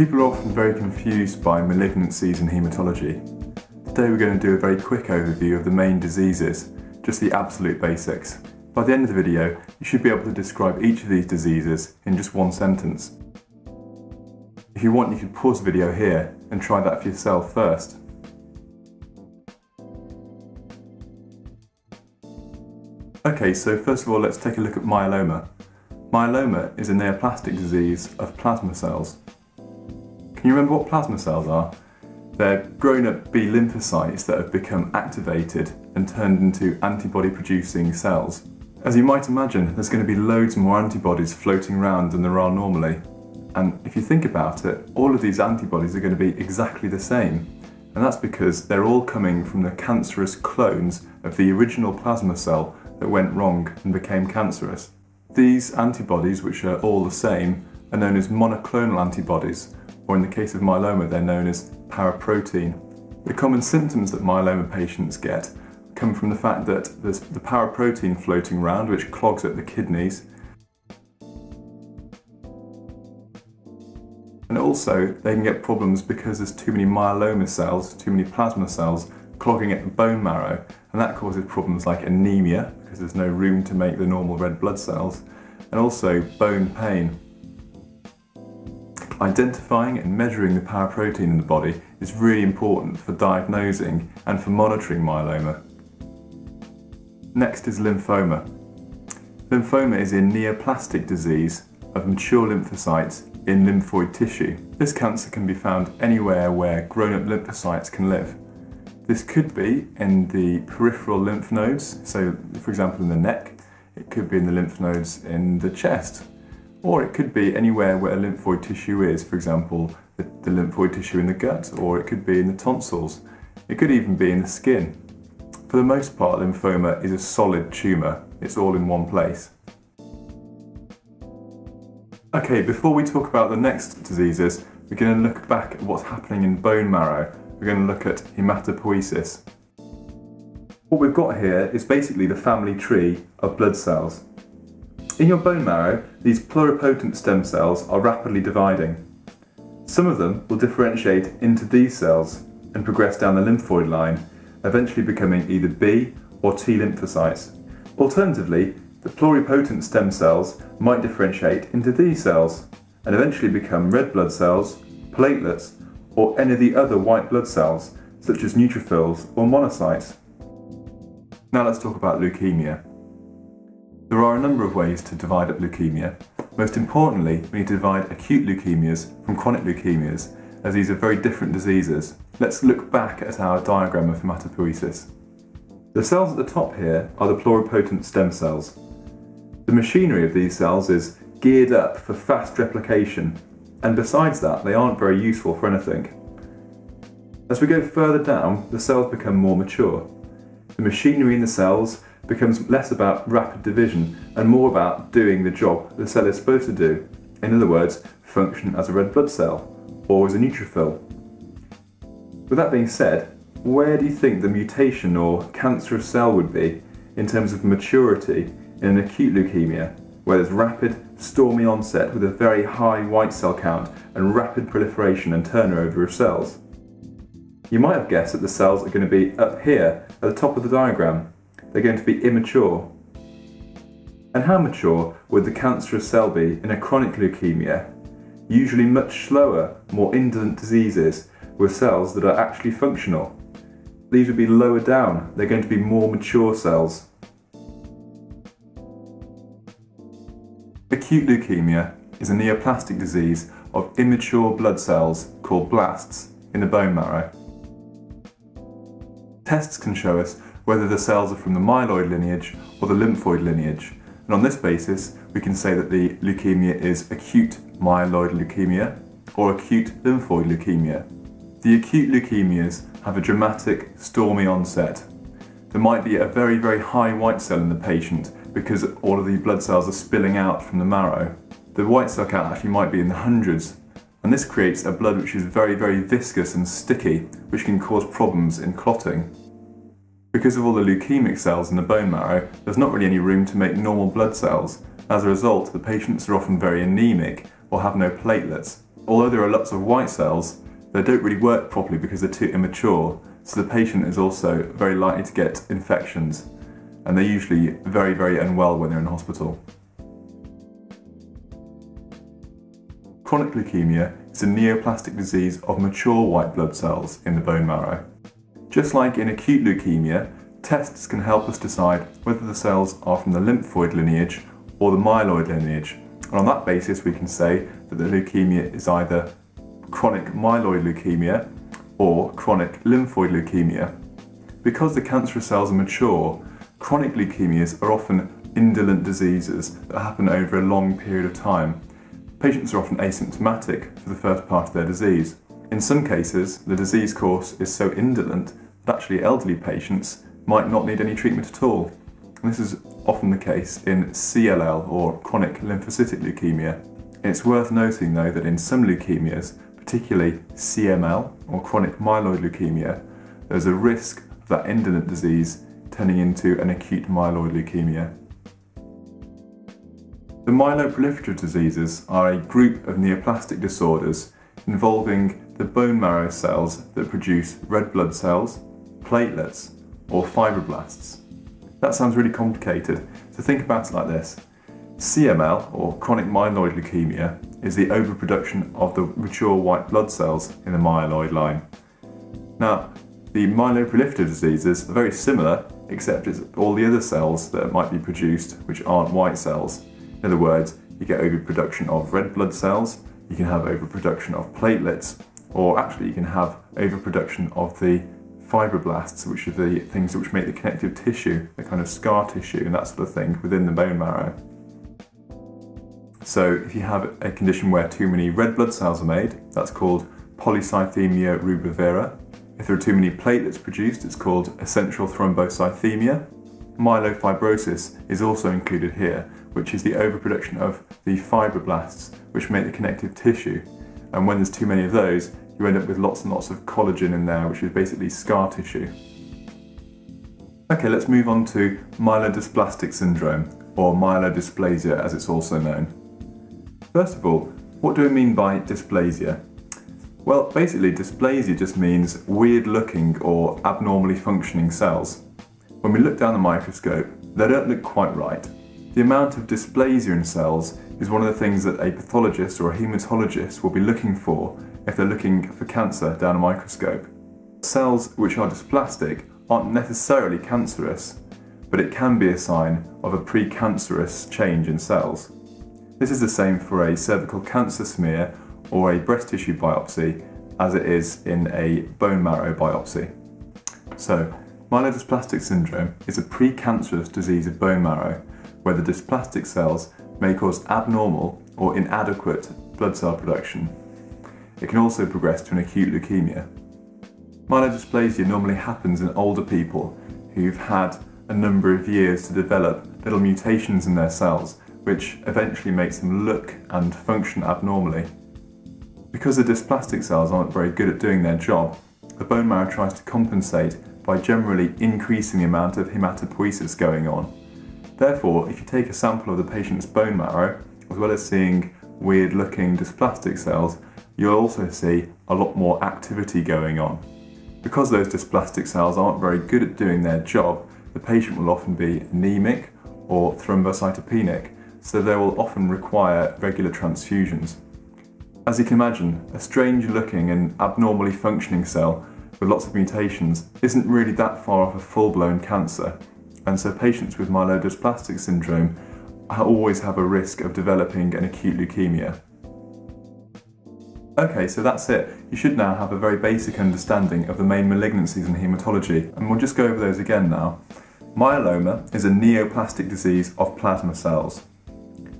People are often very confused by malignancies in haematology. Today we're going to do a very quick overview of the main diseases, just the absolute basics. By the end of the video, you should be able to describe each of these diseases in just one sentence. If you want, you can pause the video here and try that for yourself first. Okay, so first of all, let's take a look at myeloma. Myeloma is a neoplastic disease of plasma cells. Can you remember what plasma cells are? They're grown up B lymphocytes that have become activated and turned into antibody producing cells. As you might imagine, there's going to be loads more antibodies floating around than there are normally. And if you think about it, all of these antibodies are going to be exactly the same. And that's because they're all coming from the cancerous clones of the original plasma cell that went wrong and became cancerous. These antibodies, which are all the same, are known as monoclonal antibodies, or in the case of myeloma, they're known as paraprotein. The common symptoms that myeloma patients get come from the fact that there's the paraprotein floating around, which clogs up the kidneys. And also, they can get problems because there's too many myeloma cells, too many plasma cells, clogging at the bone marrow, and that causes problems like anemia, because there's no room to make the normal red blood cells, and also bone pain. Identifying and measuring the paraprotein in the body is really important for diagnosing and for monitoring myeloma. Next is lymphoma. Lymphoma is a neoplastic disease of mature lymphocytes in lymphoid tissue. This cancer can be found anywhere where grown-up lymphocytes can live. This could be in the peripheral lymph nodes, so for example in the neck, it could be in the lymph nodes in the chest, or it could be anywhere where a lymphoid tissue is, for example the, the lymphoid tissue in the gut, or it could be in the tonsils. It could even be in the skin. For the most part, lymphoma is a solid tumour. It's all in one place. Okay, before we talk about the next diseases, we're going to look back at what's happening in bone marrow we're going to look at hematopoiesis. What we've got here is basically the family tree of blood cells. In your bone marrow, these pluripotent stem cells are rapidly dividing. Some of them will differentiate into these cells and progress down the lymphoid line, eventually becoming either B or T lymphocytes. Alternatively, the pluripotent stem cells might differentiate into these cells and eventually become red blood cells, platelets, or any of the other white blood cells, such as neutrophils or monocytes. Now let's talk about leukemia. There are a number of ways to divide up leukemia. Most importantly, we need to divide acute leukemias from chronic leukemias, as these are very different diseases. Let's look back at our diagram of hematopoiesis. The cells at the top here are the pluripotent stem cells. The machinery of these cells is geared up for fast replication and besides that, they aren't very useful for anything. As we go further down, the cells become more mature. The machinery in the cells becomes less about rapid division and more about doing the job the cell is supposed to do. In other words, function as a red blood cell or as a neutrophil. With that being said, where do you think the mutation or cancerous cell would be in terms of maturity in an acute leukemia where there's rapid, stormy onset with a very high white cell count and rapid proliferation and turnover of cells. You might have guessed that the cells are going to be up here at the top of the diagram. They're going to be immature. And how mature would the cancerous cell be in a chronic leukemia? Usually much slower, more indolent diseases with cells that are actually functional. These would be lower down, they're going to be more mature cells. Acute leukemia is a neoplastic disease of immature blood cells called blasts in the bone marrow. Tests can show us whether the cells are from the myeloid lineage or the lymphoid lineage, and on this basis we can say that the leukemia is acute myeloid leukemia or acute lymphoid leukemia. The acute leukemias have a dramatic, stormy onset. There might be a very, very high white cell in the patient because all of the blood cells are spilling out from the marrow. The white cell count actually might be in the hundreds, and this creates a blood which is very, very viscous and sticky, which can cause problems in clotting. Because of all the leukemic cells in the bone marrow, there's not really any room to make normal blood cells. As a result, the patients are often very anemic or have no platelets. Although there are lots of white cells, they don't really work properly because they're too immature, so the patient is also very likely to get infections, and they're usually very, very unwell when they're in hospital. Chronic leukemia is a neoplastic disease of mature white blood cells in the bone marrow. Just like in acute leukemia, tests can help us decide whether the cells are from the lymphoid lineage or the myeloid lineage. And on that basis, we can say that the leukemia is either chronic myeloid leukemia or chronic lymphoid leukemia. Because the cancerous cells are mature, chronic leukemias are often indolent diseases that happen over a long period of time Patients are often asymptomatic for the first part of their disease. In some cases, the disease course is so indolent that actually elderly patients might not need any treatment at all. And this is often the case in CLL or chronic lymphocytic leukemia. It's worth noting though that in some leukemias, particularly CML or chronic myeloid leukemia, there's a risk of that indolent disease turning into an acute myeloid leukemia. The myeloproliferative diseases are a group of neoplastic disorders involving the bone marrow cells that produce red blood cells, platelets, or fibroblasts. That sounds really complicated, so think about it like this. CML, or chronic myeloid leukemia, is the overproduction of the mature white blood cells in the myeloid line. Now, the myeloproliferative diseases are very similar, except it's all the other cells that might be produced which aren't white cells. In other words, you get overproduction of red blood cells, you can have overproduction of platelets, or actually you can have overproduction of the fibroblasts, which are the things which make the connective tissue, the kind of scar tissue and that sort of thing within the bone marrow. So if you have a condition where too many red blood cells are made, that's called polycythemia rubra vera. If there are too many platelets produced, it's called essential thrombocythemia. Myelofibrosis is also included here, which is the overproduction of the fibroblasts, which make the connective tissue. And when there's too many of those, you end up with lots and lots of collagen in there, which is basically scar tissue. Okay, let's move on to myelodysplastic syndrome, or myelodysplasia as it's also known. First of all, what do we mean by dysplasia? Well, basically dysplasia just means weird looking or abnormally functioning cells. When we look down the microscope, they don't look quite right, the amount of dysplasia in cells is one of the things that a pathologist or a haematologist will be looking for if they're looking for cancer down a microscope. Cells which are dysplastic aren't necessarily cancerous, but it can be a sign of a precancerous change in cells. This is the same for a cervical cancer smear or a breast tissue biopsy as it is in a bone marrow biopsy. So, myelodysplastic syndrome is a precancerous disease of bone marrow where the dysplastic cells may cause abnormal or inadequate blood cell production. It can also progress to an acute leukemia. Myelodysplasia normally happens in older people who've had a number of years to develop little mutations in their cells, which eventually makes them look and function abnormally. Because the dysplastic cells aren't very good at doing their job, the bone marrow tries to compensate by generally increasing the amount of hematopoiesis going on. Therefore, if you take a sample of the patient's bone marrow, as well as seeing weird looking dysplastic cells, you'll also see a lot more activity going on. Because those dysplastic cells aren't very good at doing their job, the patient will often be anemic or thrombocytopenic, so they will often require regular transfusions. As you can imagine, a strange looking and abnormally functioning cell with lots of mutations isn't really that far off a full-blown cancer, and so patients with myelodysplastic syndrome always have a risk of developing an acute leukemia. Okay, so that's it. You should now have a very basic understanding of the main malignancies in haematology, and we'll just go over those again now. Myeloma is a neoplastic disease of plasma cells.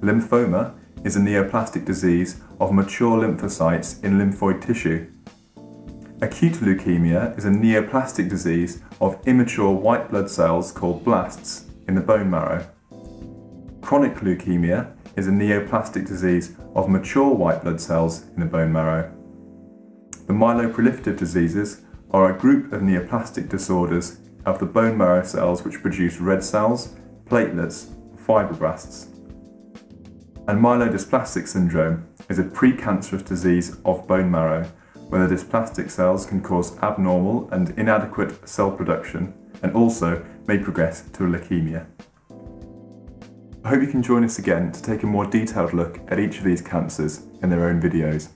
Lymphoma is a neoplastic disease of mature lymphocytes in lymphoid tissue. Acute leukemia is a neoplastic disease of immature white blood cells called blasts in the bone marrow. Chronic leukemia is a neoplastic disease of mature white blood cells in the bone marrow. The myeloproliferative diseases are a group of neoplastic disorders of the bone marrow cells which produce red cells, platelets, fibroblasts. And myelodysplastic syndrome is a precancerous disease of bone marrow where the dysplastic cells can cause abnormal and inadequate cell production and also may progress to leukemia. I hope you can join us again to take a more detailed look at each of these cancers in their own videos.